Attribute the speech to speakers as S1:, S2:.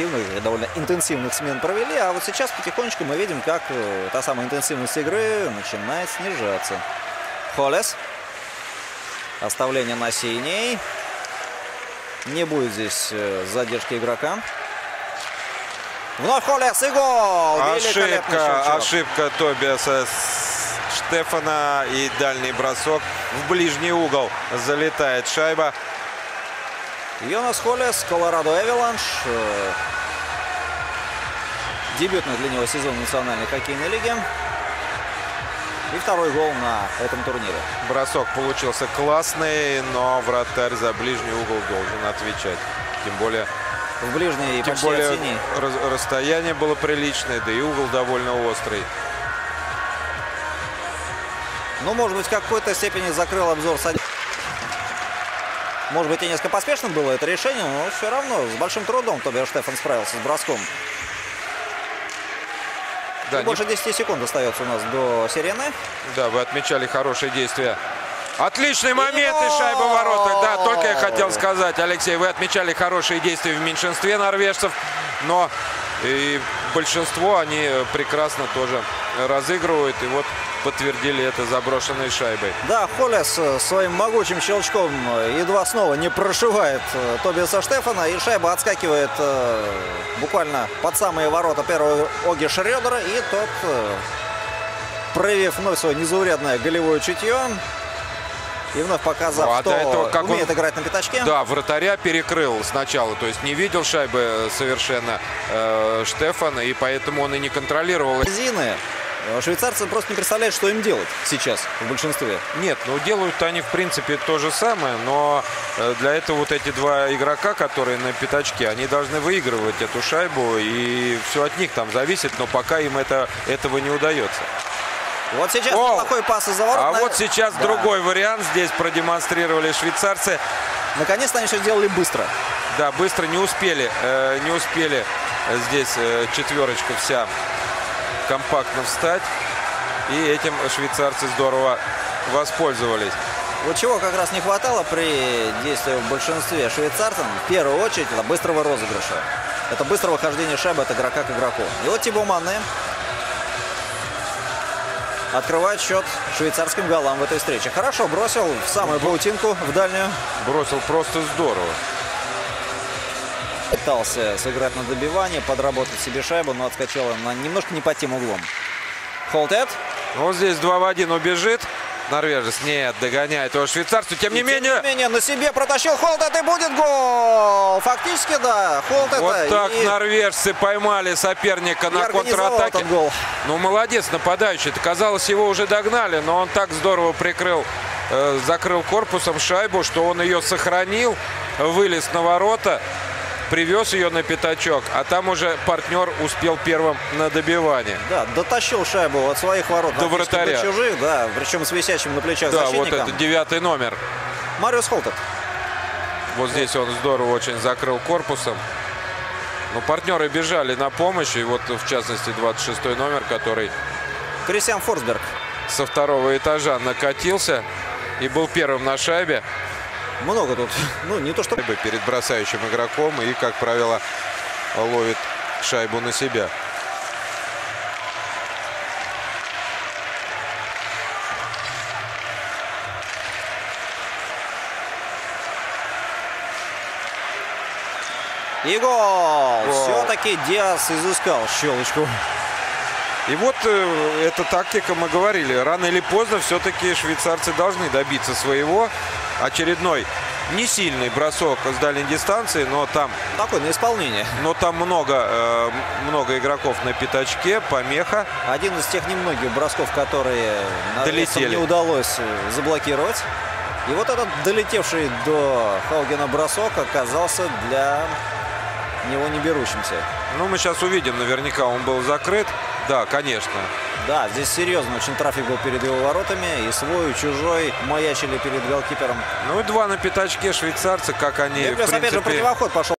S1: активных и довольно интенсивных смен провели. А вот сейчас потихонечку мы видим, как э, та самая интенсивность игры начинает снижаться. Холлес. Оставление на синий. Не будет здесь э, задержки игрока. Вновь Холлес и гол!
S2: Ошибка, ошибка Тобиаса Штефана и дальний бросок в ближний угол. Залетает шайба.
S1: Йонас Холлес, Колорадо Эвеланш. Э, Дебютный для него сезон национальной хоккейной лиге. И второй гол на этом турнире.
S2: Бросок получился классный, но вратарь за ближний угол должен отвечать. Тем более,
S1: В ближней и
S2: тем более раз- расстояние было приличное, да и угол довольно острый.
S1: Ну, может быть, в какой-то степени закрыл обзор Может быть, и несколько поспешным было это решение, но все равно с большим трудом Тобиас Штефан справился с броском.
S2: Да,
S1: Чуть больше 10 секунд остается у нас до сирены.
S2: Да, вы отмечали хорошие действия. Отличный момент и шайба в воротах. Да, только я хотел сказать, Алексей, вы отмечали хорошие действия в меньшинстве норвежцев, но и большинство они прекрасно тоже разыгрывают. И вот подтвердили это заброшенной шайбой.
S1: Да, Холлес э, своим могучим щелчком э, едва снова не прошивает э, Тобиаса Штефана. И шайба отскакивает буквально под самые ворота первого Оги Шредера. И тот, проявив вновь свое незаурядное голевое чутье, и вновь показав,
S2: Ну, а
S1: что
S2: этого как он-
S1: умеет играть на пятачке.
S2: Да, вратаря перекрыл сначала, то есть не видел шайбы совершенно э, Штефана, и поэтому он и не контролировал.
S1: Зины. Э, Швейцарцы просто не представляют, что им делать сейчас в большинстве.
S2: Нет, ну делают они в принципе то же самое, но э, для этого вот эти два игрока, которые на пятачке, они должны выигрывать эту шайбу, и все от них там зависит, но пока им это, этого не удается.
S1: Вот сейчас
S2: О!
S1: неплохой пас из-за ворот.
S2: А
S1: На-
S2: вот сейчас
S1: Да.
S2: другой вариант здесь продемонстрировали швейцарцы.
S1: Наконец-то они все сделали быстро.
S2: Да, быстро не успели, э, не успели э, здесь э, четверочка вся компактно встать. И этим швейцарцы здорово воспользовались.
S1: Вот чего как раз не хватало при действии в большинстве швейцарцам, в первую очередь, это быстрого розыгрыша. Это быстрого хождения шайбы от игрока к игроку. И вот Тибо Мане открывает счет швейцарским голам в этой встрече. Хорошо бросил в самую паутинку, в дальнюю.
S2: Бросил просто здорово.
S1: Пытался сыграть на добивание, подработать себе шайбу, но отскочила на немножко не под тем углом. Холтед.
S2: Ну, Вот здесь 2 в 1 убежит. Норвежец нет, догоняет его швейцарцу. Тем не
S1: И
S2: менее,
S1: Тем не менее, на себе протащил Холтед и будет гол! Фактически, да, Холтед.
S2: вот так
S1: и...
S2: норвежцы поймали соперника
S1: и
S2: на контратаке.
S1: гол.
S2: Ну, молодец, нападающий. Казалось, его уже догнали, но он так здорово прикрыл, э, закрыл корпусом шайбу, что он ее сохранил, вылез на ворота, привез ее на пятачок, а там уже партнер успел первым на добивание.
S1: Да, дотащил шайбу от своих ворот
S2: До вратаря.
S1: до чужих, да, причем с висящим на плечах
S2: Да, вот это девятый номер.
S1: Мариус Холтед.
S2: Вот здесь он здорово очень закрыл корпусом. Но партнеры бежали на помощь, и вот в частности 26 номер, который
S1: Кристиан Форсберг.
S2: со второго этажа накатился и был первым на шайбе.
S1: Много тут, ну, не то что...
S2: перед бросающим игроком и, как правило, ловит шайбу на себя.
S1: И гол!
S2: Гол.
S1: Все-таки Диас изыскал щелочку.
S2: И вот э, эта тактика, мы говорили, рано или поздно все-таки швейцарцы должны добиться своего. Очередной не сильный бросок с дальней дистанции, но там,
S1: Такое на исполнение.
S2: но там много, э, много игроков на пятачке, помеха.
S1: Один из тех немногих бросков, которые
S2: Долетели.
S1: не удалось э, заблокировать. И вот этот долетевший до Хаугена бросок оказался для него не берущимся.
S2: Ну, мы сейчас увидим, наверняка он был закрыт. Да, конечно.
S1: Да, здесь серьезно очень трафик был перед его воротами. И свой, и чужой маячили перед голкипером.
S2: Ну и два на пятачке швейцарцы, как они,
S1: И
S2: в
S1: плюс, опять же,
S2: принципе,
S1: противоход пошел.